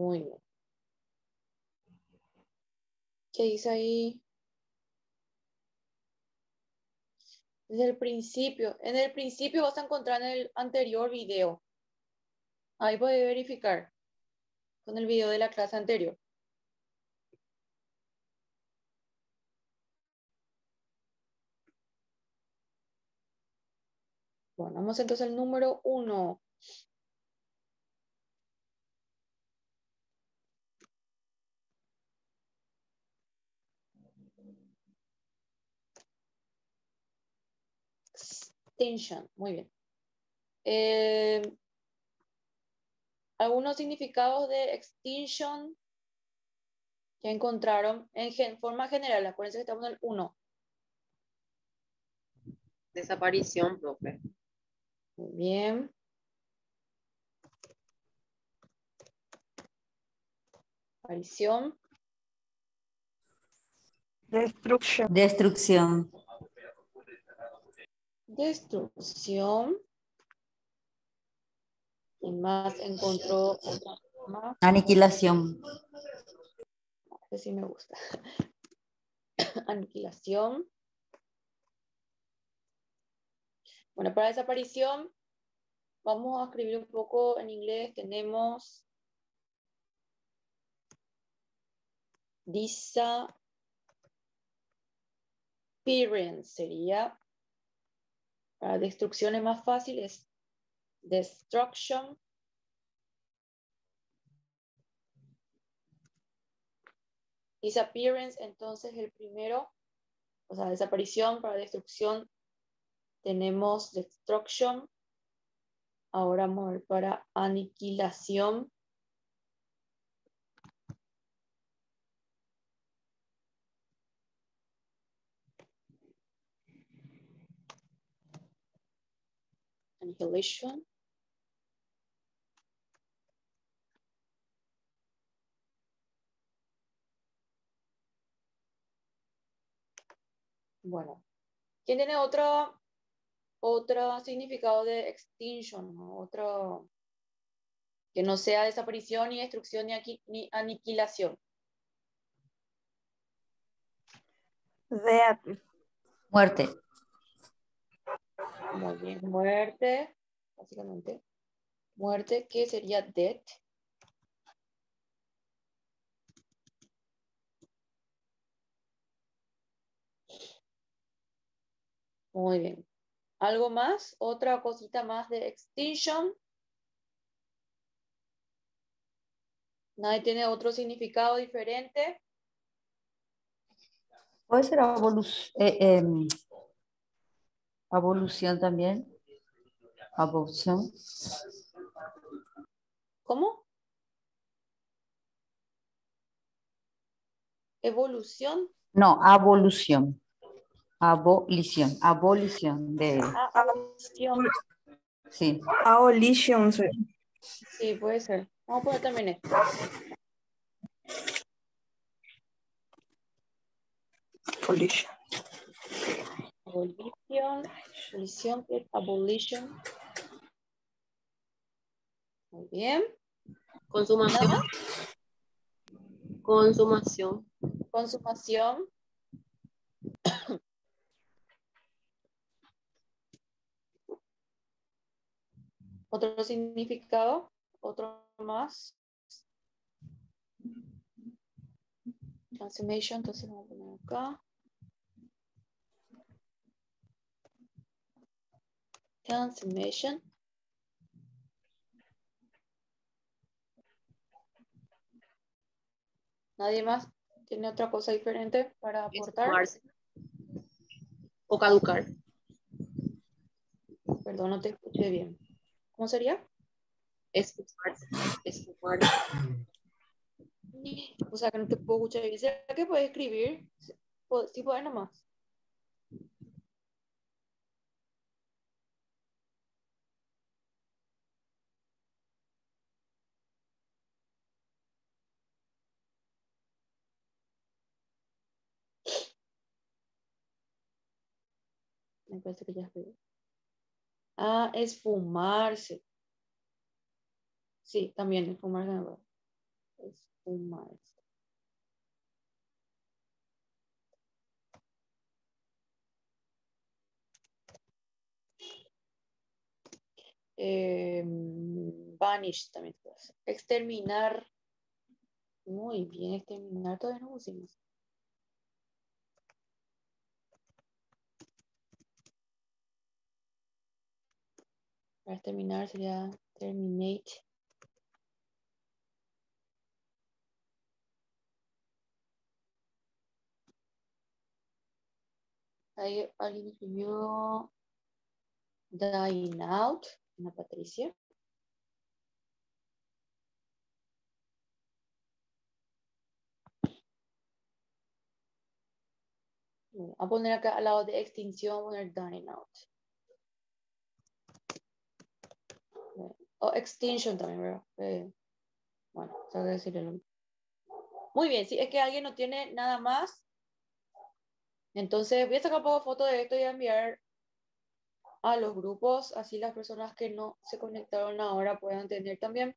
Muy bien. ¿Qué dice ahí? Desde el principio. En el principio vas a encontrar en el anterior video. Ahí puede verificar con el video de la clase anterior. Bueno, vamos entonces al número uno. Extinction, muy bien. Eh, algunos significados de extinction que encontraron en forma general. Acuérdense que estamos en el 1. Desaparición, profe. Muy bien. Aparición. Destrucción. Destrucción. Destrucción. Y más encontró otra más. Aniquilación. Este sí me gusta. Aniquilación. Bueno, para desaparición, vamos a escribir un poco en inglés. Tenemos disappearance, sería para destrucción es más fácil, es destruction. Disappearance, entonces el primero, o sea, desaparición para destrucción, tenemos destruction. Ahora vamos a ver para aniquilación. Bueno, ¿quién tiene otro, otro significado de extinction? Otro que no sea desaparición, ni destrucción, ni, aquí, ni aniquilación. Death. Muerte. Muy bien, muerte, básicamente. Muerte, ¿qué sería death? Muy bien. ¿Algo más? ¿Otra cosita más de extinction? ¿Nadie tiene otro significado diferente? Puede ser evolución. em, evolución también. Evolución. ¿Cómo? Evolución. No, abolución. Abolición. Abolición de. Ah, abolición. Sí. Abolition. sí. Puede ser. Vamos a poner también esto. Abolition. Abolición. Abolición. ¿qué es Abolition. Muy bien. Consumación. Consumación. Consumación. Otro significado, otro más. Consummation, entonces vamos a poner acá. Consummation. ¿Nadie más tiene otra cosa diferente para aportar? O caducar. Perdón, no te escuché bien. ¿Cómo sería? Esfumarse. Esfumarse. O sea, que no te puedo escuchar bien. ¿Será que puedes escribir? Sí, puedes nomás. Me parece que ya escribí. Ah, esfumarse. Sí, también esfumarse. me acuerdo. Espumarse. Eh, vanish también. Exterminar. Muy bien, exterminar todavía no pusimos. Para exterminar sería terminate. Ahí alguien escribió Dying Out, Ana Patricia. A poner acá al lado de extinción, poner Dying Out. Bueno, O extinction también, ¿verdad? Eh, bueno, tengo que decirle lo mismo. Muy bien, si es que alguien no tiene nada más, entonces voy a sacar un poco foto de esto y a enviar a los grupos, así las personas que no se conectaron ahora puedan tener también.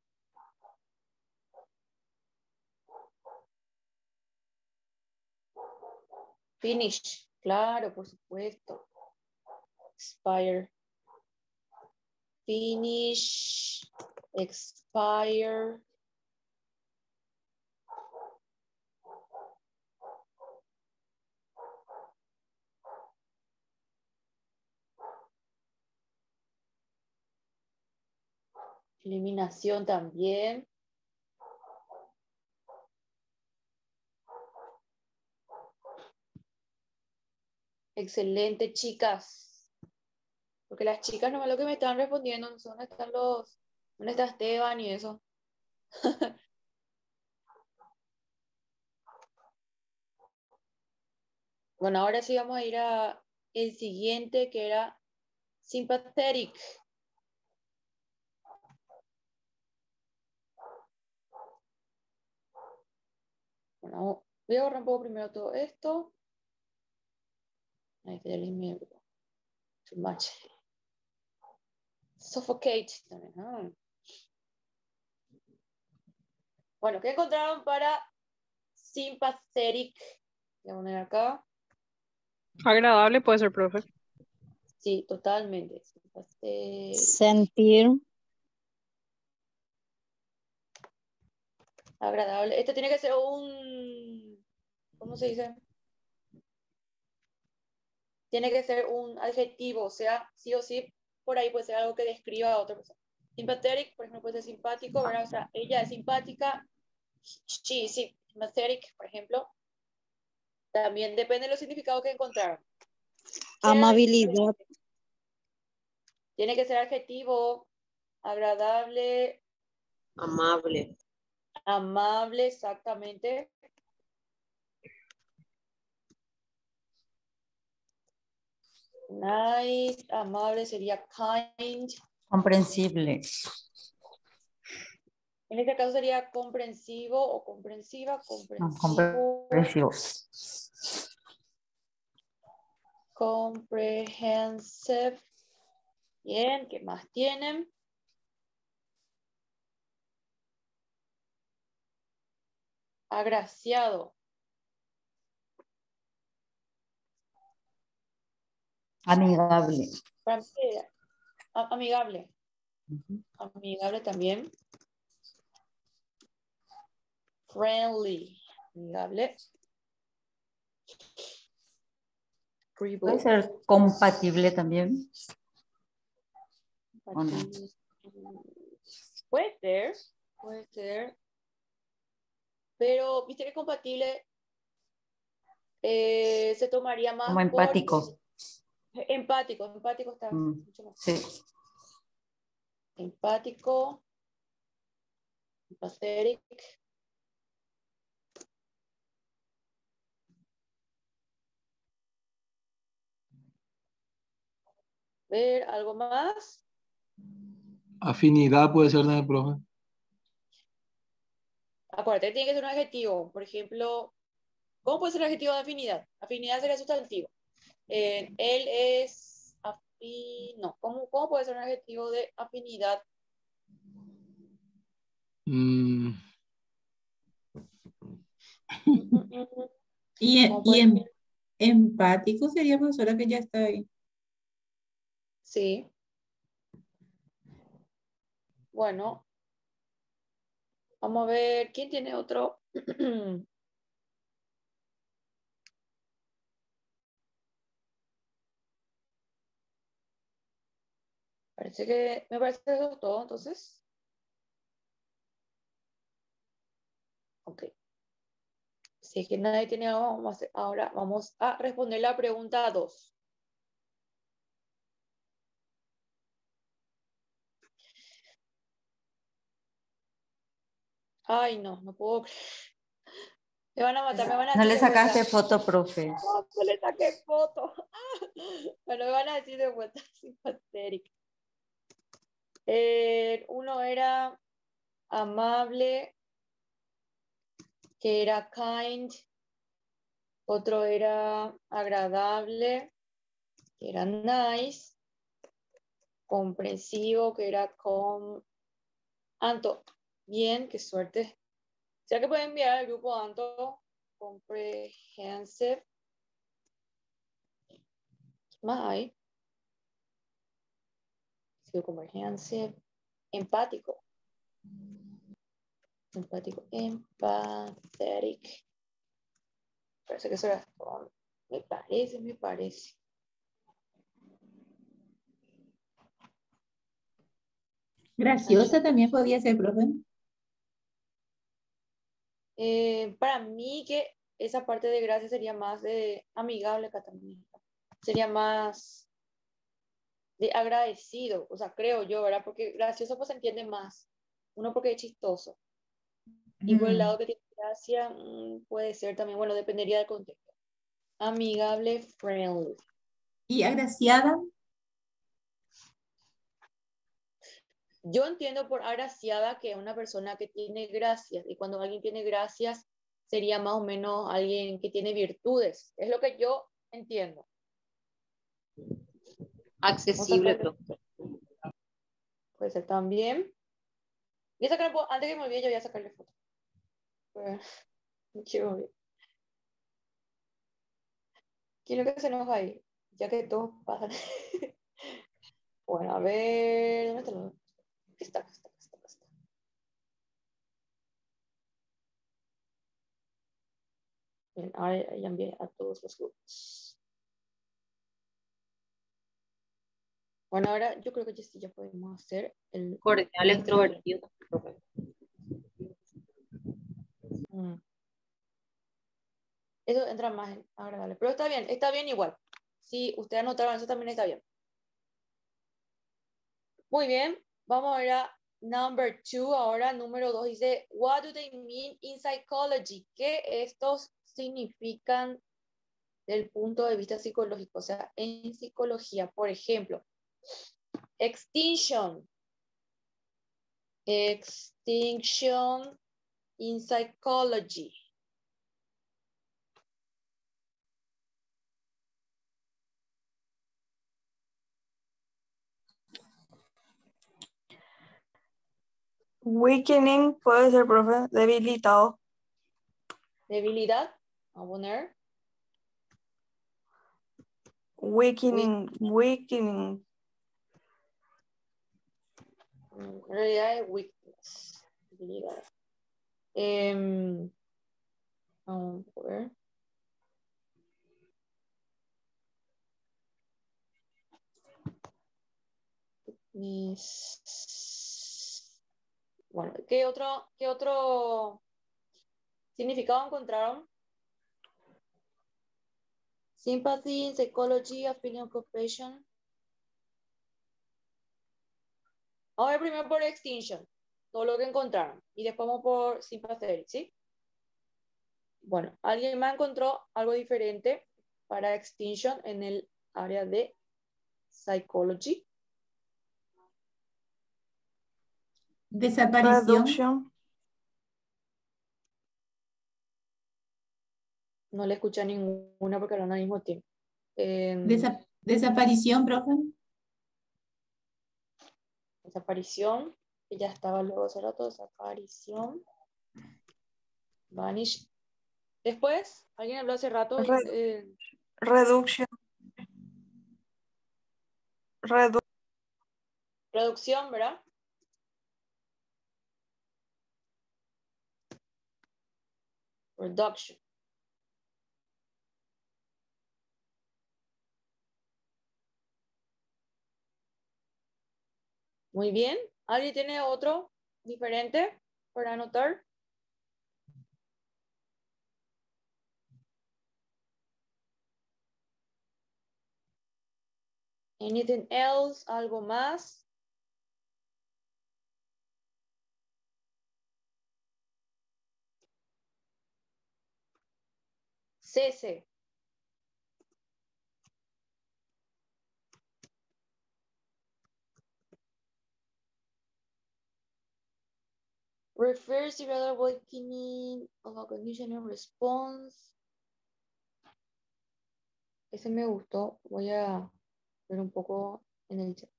Finish, claro, por supuesto. Expire. Finish, expire. Eliminación también. Excelente, chicas. Porque las chicas nomás lo que me están respondiendo no sé dónde están los, dónde está Esteban y eso. Bueno, ahora sí vamos a ir a el siguiente que era sympathetic. Bueno, voy a borrar un poco primero todo esto. Ahí está el miembro. Too much. Suffocate también. Bueno, ¿qué encontraron para sympathetic? Voy a poner acá. Agradable puede ser, profe. Sí, totalmente. Sentir, Agradable. Esto tiene que ser un, ¿cómo se dice? Tiene que ser un adjetivo, o sea, sí o sí, por ahí puede ser algo que describa a otra persona. Sympathetic, por ejemplo, puede ser simpático, ¿verdad? O sea, ella es simpática, she, sí, sympathetic, por ejemplo. También depende de los significados que encontraron. amabilidad, Tiene que ser adjetivo, agradable, Amable. amable, exactamente. Nice, amable sería kind. Comprensible. En este caso sería comprensivo o comprensiva, comprensivo, comprensivo. comprehensive. Bien, ¿qué más tienen? Agraciado. Amigable. Amigable. Amigable también. Friendly. Amigable. Puede ser compatible también. Puede ser, puede ser. Pero, viste que compatible eh, se tomaría más. Como por- empático. Empático, está Mm. mucho más. Sí. Empático. Empathetic. Ver, ¿algo más? Afinidad puede ser también, profe. Acuérdate, tiene que ser un adjetivo. Por ejemplo, ¿cómo puede ser el adjetivo de afinidad? Afinidad sería sustantivo. Eh, él es afín. No, ¿cómo, ¿cómo puede ser un adjetivo de afinidad? Mm. Y, ¿Cómo y puede em- empático sería profesora que ya está ahí. Sí. Bueno, vamos a ver quién tiene otro. Parece que me parece que eso es todo, entonces. Ok. Si es que nadie tiene algo, vamos a hacer- ahora vamos a responder la pregunta 2. Ay, no, no puedo. Me van a matar, me van a No le sacaste foto, profe. No, no le saqué foto. Bueno, me van a decir de vuelta, simpática. Eh, uno era amable, que era kind. Otro era agradable, que era nice. Comprensivo, que era com. Anto, bien, qué suerte. ¿Será que pueden enviar al grupo Anto? Comprehensive. ¿Qué más hay? Sí, comprehensive. Empático. Empático. Empathetic. Parece que eso era todo. Me parece, me parece. Graciosa también podía ser, profe. Eh, para mí que esa parte de gracia sería más de amigable, Catalina. Sería más de agradecido, o sea, creo yo, ¿verdad? Porque gracioso pues se entiende más. Uno porque es chistoso. Y por el Mm. lado que tiene gracia, mm, puede ser también, bueno, dependería del contexto. Amigable, friendly. Y agraciada, Yo entiendo por agraciada que es una persona que tiene gracias, y cuando alguien tiene gracias, sería más o menos alguien que tiene virtudes. Es lo que yo entiendo. Accesible. Puede ser también. Voy a sacar, antes que me olvide, yo voy a sacarle foto. Quiero ver. Quiero que se enoja ahí, ya que todos pasan. bueno, a ver, ¿dónde está? lo- Aquí está, aquí está, aquí está, aquí está. Bien, ahora ya envié a todos los grupos. Bueno, ahora yo creo que ya sí ya podemos hacer el Cordial, extrovertido. Mm. Eso entra más agradable. Pero está bien, está bien igual. Si ustedes anotaron eso también está bien. Muy bien, vamos a ver a number two. Ahora, número dos dice, what do they mean in psychology? ¿Qué estos significan del punto de vista psicológico? O sea, en psicología, por ejemplo, extinction. Extinction in psychology. Weakening puede ser, profe, debilitado. Debilidad. A poner. Weakening, weakening. En realidad es weakness. Em, vamos a ver. Weakness. Bueno, ¿qué otro, qué otro significado encontraron? Sympathy, psychology, a feeling of compassion. Vamos a ver primero por extinction, todo lo que encontraron, y después vamos por sympathetic, ¿sí? Bueno, ¿alguien más encontró algo diferente para extinction en el área de psychology? desaparición, Reduction. No le escuché ninguna porque hablan al mismo tiempo. Em, desa- desaparición, profe. Desaparición, que ya estaba luego hace rato, desaparición. Vanish. Después, alguien habló hace rato. Re- eh, Reduction. Redu reducción, ¿verdad? Reduction. Muy bien. ¿Alguien tiene otro diferente para anotar? Anything else? ¿Algo más? Refers to the awakening of a conditional response. Ese me gustó. Voy a ver un poco en el chat.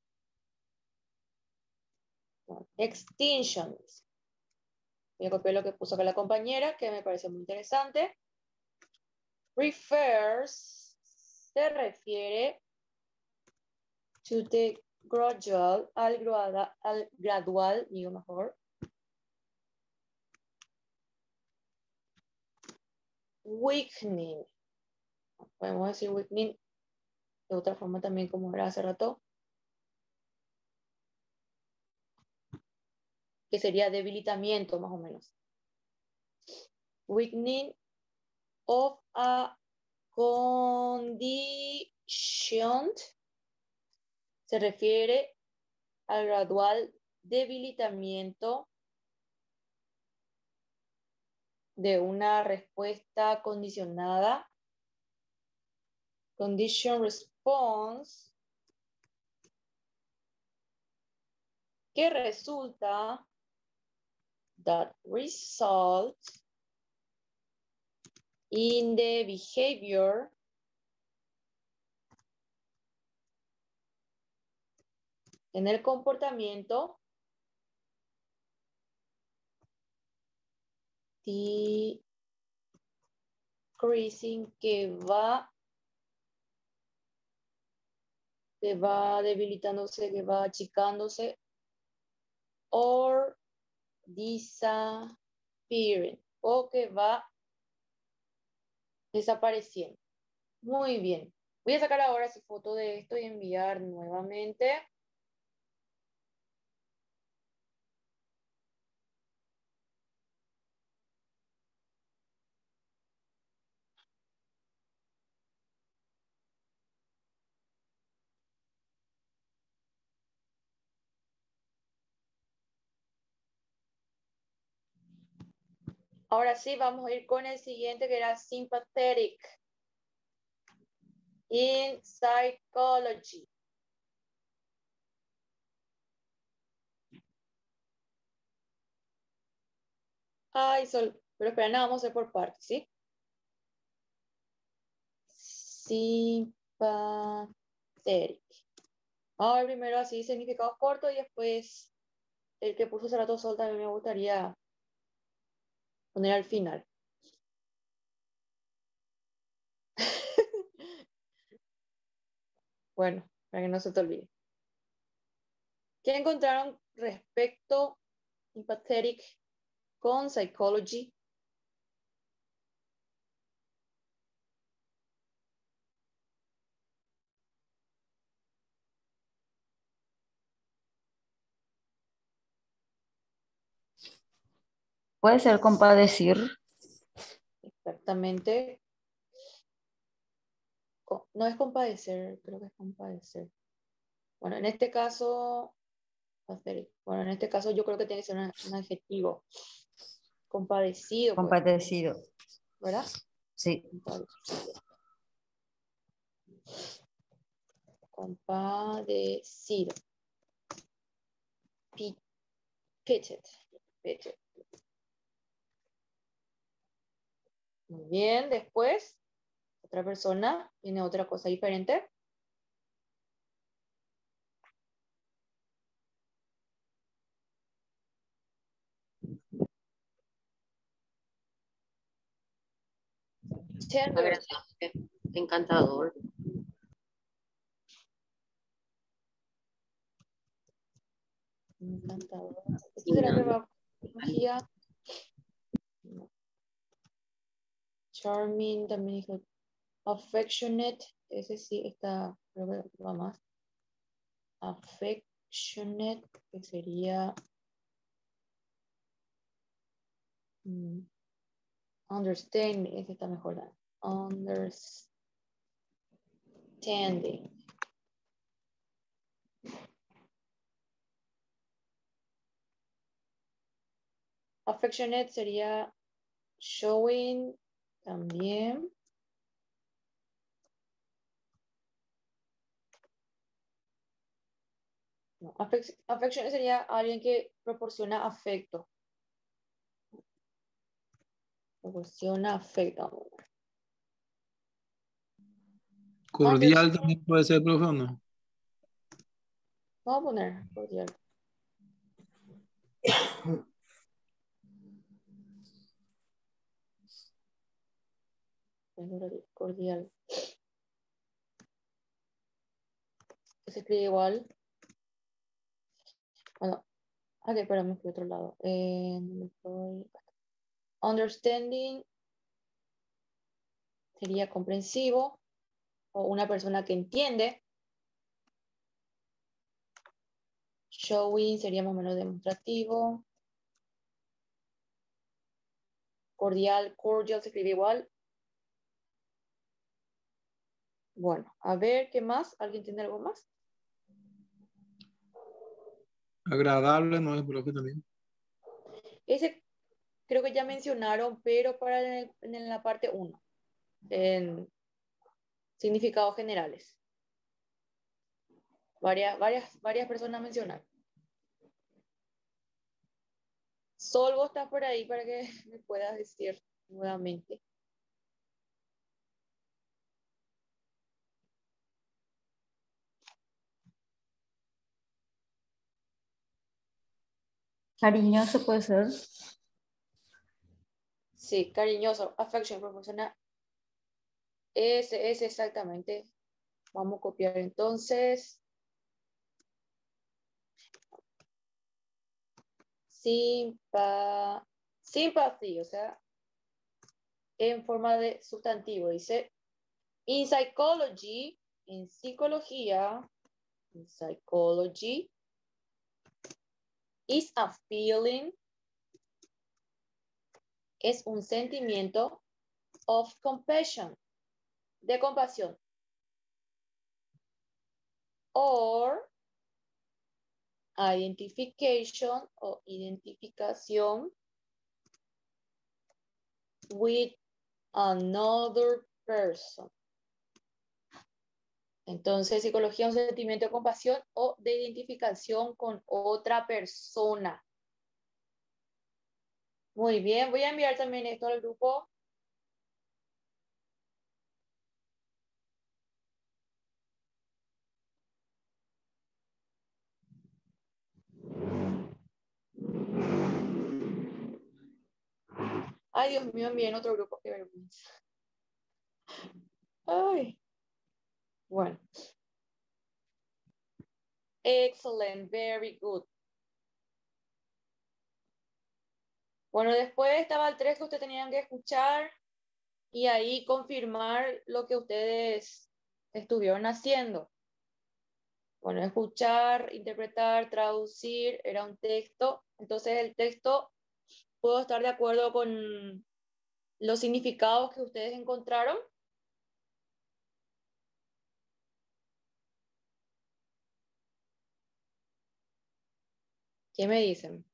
Extinctions. Voy a copiar lo que puso acá la compañera, que me parece muy interesante. Refers se refiere to the gradual, al, grada- al gradual, digo mejor. Weakening. Podemos decir weakening de otra forma también como era hace rato. Que sería debilitamiento más o menos. Weakening of a condition se refiere al gradual debilitamiento de una respuesta condicionada. Condition response que resulta that results in the behavior en el comportamiento decreasing que va que va debilitándose, que va achicándose or disappearing o que va desapareciendo. Muy bien. Voy a sacar ahora esa foto de esto y enviar nuevamente. Ahora sí, vamos a ir con el siguiente que era sympathetic. In psychology. Ay, sol, pero espera, no, vamos a hacer por partes, ¿sí? Sympathetic. Vamos primero así significados cortos y después el que puso Cerato Sol también me gustaría poner al final. bueno, para que no se te olvide. ¿Qué encontraron respecto empathetic con psychology? Puede ser compadecir, Exactamente. No es compadecer, creo que es compadecer. Bueno, en este caso, bueno, en este caso yo creo que tiene que ser un, un adjetivo. Compadecido, pues, compadecido. ¿verdad? Sí, Compadecido. Compadecido. Pi- Pitied. Pitied. Muy bien, después, otra persona tiene otra cosa diferente. Tender. Encantador. Encantador. ¿Esto será Fascinante. verbo tecnología? No. Charming también dijo. Affectionate. Ese sí está, creo que va más. Affectionate, que sería. mm, Understanding, ese está mejor. ¿no? Understanding. Affectionate sería showing también. No, affec- affectionate sería alguien que proporciona afecto. Proporciona afecto. Cordial también puede ser, profe, ¿o no? Vamos a poner cordial. Cordial. Se escribe igual. Bueno, ok, pero me otro lado. Eh. Understanding sería comprensivo o una persona que entiende. Showing sería más o menos demostrativo. Cordial, cordial se escribe igual. Bueno, a ver, ¿qué más? ¿Alguien tiene algo más? Agradable, ¿no es, profe, también? Ese creo que ya mencionaron, pero para el- en la parte 1, en significados generales. Varias, varias, varias personas mencionaron. Sol, vos estás por ahí para que me puedas decir nuevamente. Cariñoso puede ser. Sí, cariñoso, affection, proporciona ese, ese exactamente. Vamos a copiar entonces. Simpa, sympathy, o sea, en forma de sustantivo. Dice, in psychology, en psicología, in psychology, is a feeling es un sentimiento of compassion, de compasión. Or identification o identificación with another person. Entonces, psicología es un sentimiento de compasión o de identificación con otra persona. Muy bien, voy a enviar también esto al grupo. Ay, Dios mío, envíen otro grupo, qué vergüenza. Ay. Bueno. Excellent, very good. Bueno, después estaba el 3 que ustedes tenían que escuchar y ahí confirmar lo que ustedes estuvieron haciendo. Bueno, escuchar, interpretar, traducir, era un texto. Entonces el texto, puedo estar de acuerdo con los significados que ustedes encontraron. ¿Qué me dicen?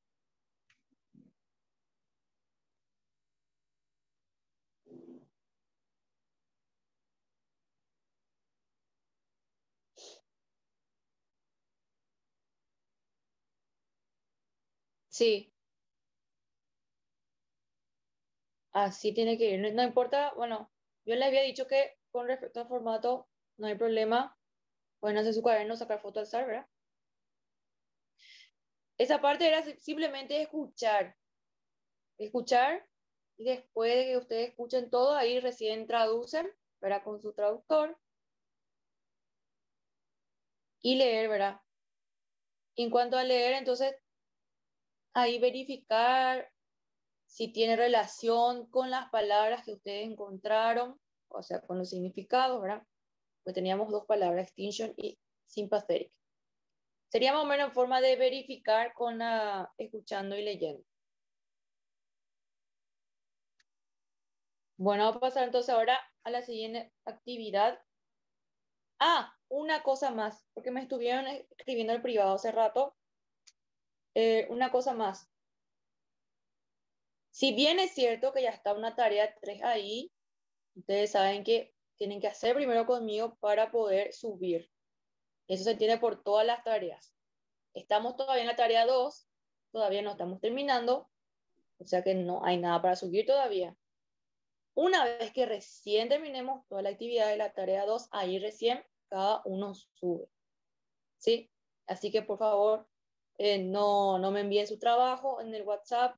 Sí. Así tiene que ir. No, importa, bueno, yo les había dicho que con respecto al formato no hay problema. Pueden hacer su cuaderno, sacar foto al SAR, ¿verdad? Esa parte era si- simplemente escuchar. Escuchar y después de que ustedes escuchen todo, ahí recién traducen, ¿verdad? Con su traductor. Y leer, ¿verdad? En cuanto a leer, entonces, ahí verificar si tiene relación con las palabras que ustedes encontraron, o sea, con los significados, ¿verdad? Pues teníamos dos palabras, extinction y sympathetic. Sería más o menos en forma de verificar con escuchando y leyendo. Bueno, vamos a pasar entonces ahora a la siguiente actividad. Ah, una cosa más, porque me estuvieron escribiendo el privado hace rato. Eh, una cosa más. Si bien es cierto que ya está una tarea 3 ahí, ustedes saben que tienen que hacer primero conmigo para poder subir. Eso se entiende por todas las tareas. Estamos todavía en la tarea 2, todavía no estamos terminando, o sea que no hay nada para subir todavía. Una vez que recién terminemos toda la actividad de la tarea 2, ahí recién cada uno sube. ¿Sí? Así que por favor, eh, no, no me envíen su trabajo en el WhatsApp,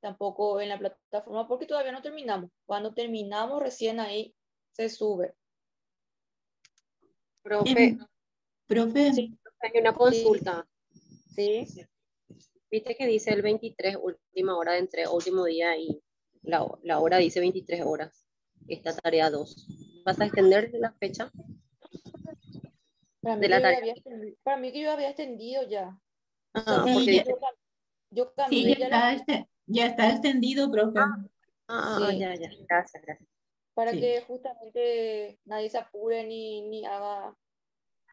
tampoco en la plataforma, porque todavía no terminamos. Cuando terminamos, recién ahí se sube. Profe, Profe, Sí. hay una consulta. ¿Sí? Viste que dice el 23, última hora de entrega, último día y la, la hora dice 23 horas. Esta tarea 2. ¿Vas a extender la fecha? Para mí, De la que yo tarea. había extendi- para mí que yo había extendido ya. Ah, porque Sí, yo, yo sí, cambié ya ya está, la- este- ya está extendido, profe. ah, ah, Sí. ya, ya. Gracias, gracias. para Sí. que justamente nadie se apure ni, ni haga...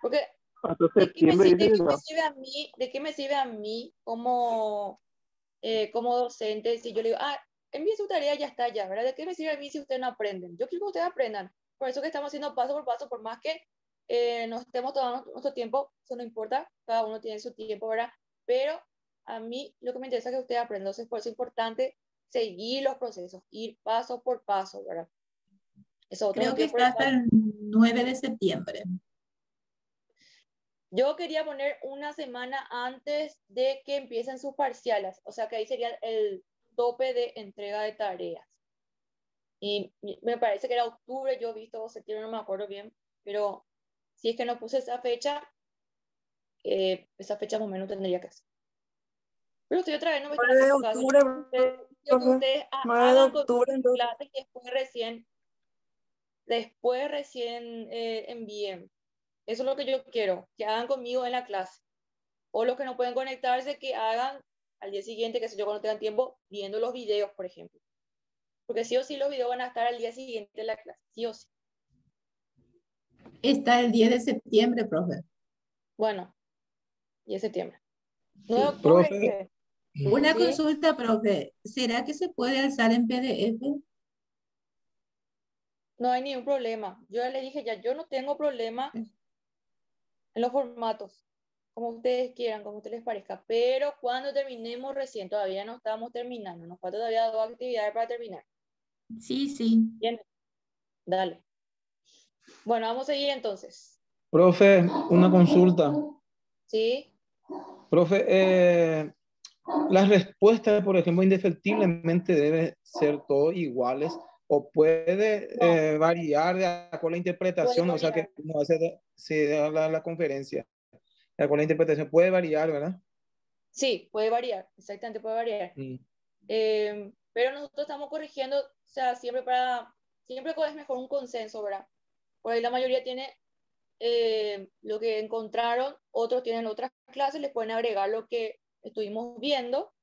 Porque Hasta ¿De qué, me, septiembre sir- de qué me sirve a mí, de qué me sirve a mí como, eh, como docente si yo le digo, ah, envíe su tarea ya está ya, ¿verdad? ¿De qué me sirve a mí si ustedes no aprenden? Yo quiero que ustedes aprendan. Por eso que estamos haciendo paso por paso, por más que eh, nos estemos tomando nuestro tiempo, eso no importa, cada uno tiene su tiempo, ¿verdad? Pero a mí lo que me interesa es que ustedes aprendan. Entonces, por eso es importante seguir los procesos, ir paso por paso, ¿verdad? Eso Creo que está hasta el 9 de septiembre. Yo quería poner una semana antes de que empiecen sus parciales, o sea que ahí sería el tope de entrega de tareas. Y me parece que era octubre, yo he visto septiembre, no me acuerdo bien, pero si es que no puse esa fecha, eh, esa fecha más o menos tendría que ser. Pero estoy otra vez, no me están 9 de octubre, Ustedes- quiero que profe. ustedes ha- 9 de octubre, entonces. y después recién, después recién eh, envíen. Eso es lo que yo quiero, que hagan conmigo en la clase. O los que no pueden conectarse, que hagan al día siguiente, que sé yo, cuando tengan tiempo, viendo los videos, por ejemplo. Porque sí o sí los videos van a estar al día siguiente de la clase, sí o sí. Está el 10 de septiembre, profe. Bueno, y es septiembre. Sí. 9 de octubre, Profe. Una Sí. consulta, profe. ¿Será que se puede alzar en PDF? No hay ningún problema. Yo ya le dije ya, yo no tengo problema en los formatos, como ustedes quieran, como a ustedes les parezca. Pero cuando terminemos recién, todavía no estamos terminando, nos falta todavía dos actividades para terminar. Sí, sí. Bien, dale. Bueno, vamos a seguir entonces. Profe, una consulta. ¿Sí? Profe, eh, las respuestas, por ejemplo, indefectiblemente deben ser todos iguales o puede No. eh, variar de acuerdo a la interpretación, o sea que no hace de- se da la, la conferencia. De acuerdo a la interpretación puede variar, ¿verdad? Sí, puede variar, exactamente puede variar. Mm. Eh, pero nosotros estamos corrigiendo, o sea, siempre para, siempre es mejor un consenso, ¿verdad? Por ahí la mayoría tiene eh, lo que encontraron, otros tienen otras clases, les pueden agregar lo que estuvimos viendo,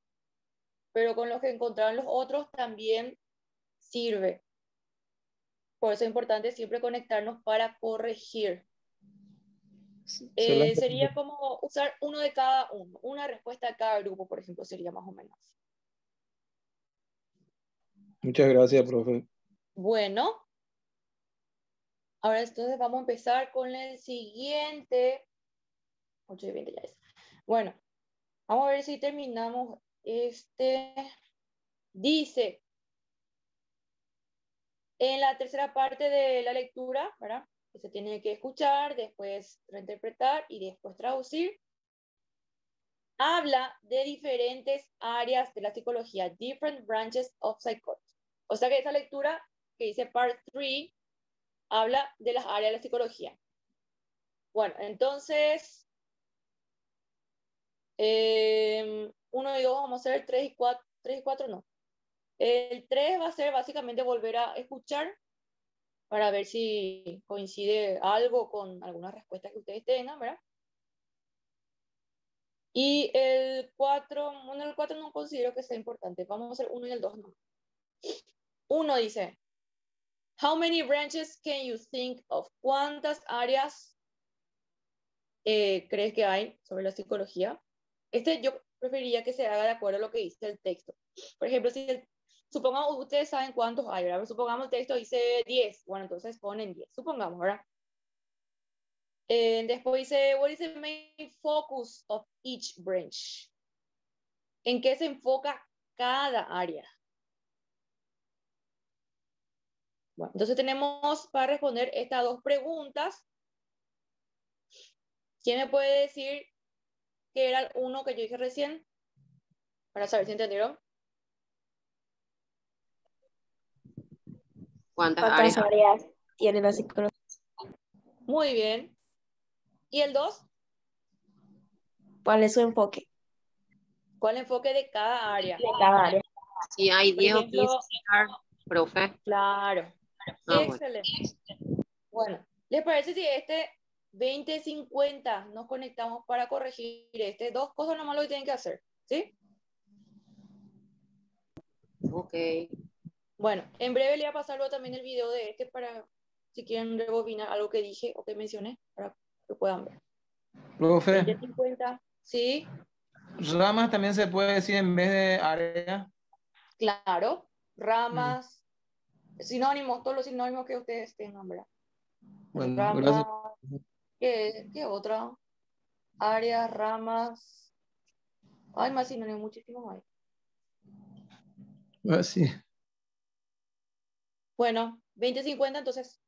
pero con lo que encontraron los otros también sirve. Por eso es importante siempre conectarnos para corregir. Eh, sería como usar uno de cada uno, una respuesta de cada grupo, por ejemplo, sería más o menos. Muchas gracias, profe. Bueno, ahora entonces vamos a empezar con el siguiente. 8 y 20 ya es. Bueno, vamos a ver si terminamos este. Dice, en la tercera parte de la lectura, ¿verdad? Que se tiene que escuchar, después reinterpretar y después traducir. Habla de diferentes áreas de la psicología, different branches of psychology. O sea que esa lectura que dice Part 3 habla de las áreas de la psicología. Bueno, entonces, eh, uno y dos vamos a hacer tres y cuatro, tres y cuatro no. El 3 va a ser básicamente volver a escuchar para ver si coincide algo con alguna respuesta que ustedes tengan, ¿verdad? Y el 4, bueno, el 4 no considero que sea importante. Vamos a hacer 1 y el 2 no. 1 dice, How many branches can you think of? ¿Cuántas áreas eh, crees que hay sobre la psicología? Este yo preferiría que se haga de acuerdo a lo que dice el texto. Por ejemplo, si el, supongamos, ustedes saben cuántos hay, ¿verdad? Supongamos el texto dice 10, bueno, entonces ponen 10, supongamos, ¿verdad? Eh, después dice, what is the main focus of each branch? ¿En qué se enfoca cada área? Bueno, entonces tenemos para responder estas dos preguntas. ¿Quién me puede decir qué era el uno que yo dije recién? Para saber si entendieron. ¿Cuántas ¿Cuántas áreas? áreas tiene la psicología? Muy bien. ¿Y el 2? ¿Cuál es su enfoque ¿Cuál el enfoque de cada área? de cada área? Si hay Por 10 o ejemplo, 15, profe. Claro. Ah, bueno. Excelente. Bueno, ¿les parece si este 2050 nos conectamos para corregir este? Dos cosas nomás lo que tienen que hacer, ¿sí? Ok. Bueno, en breve le voy a pasar luego también el video de este para si quieren rebobinar algo que dije o que mencioné para que puedan ver. Profe, 2050, sí, ramas también se puede decir en vez de área. claro. Ramas, sinónimos, todos los sinónimos que ustedes tengan, ¿verdad? Bueno, Ramas, gracias. ¿qué, qué otra? Áreas, ramas. Hay más sinónimos, muchísimos hay. Ah, sí. Bueno, 2050, entonces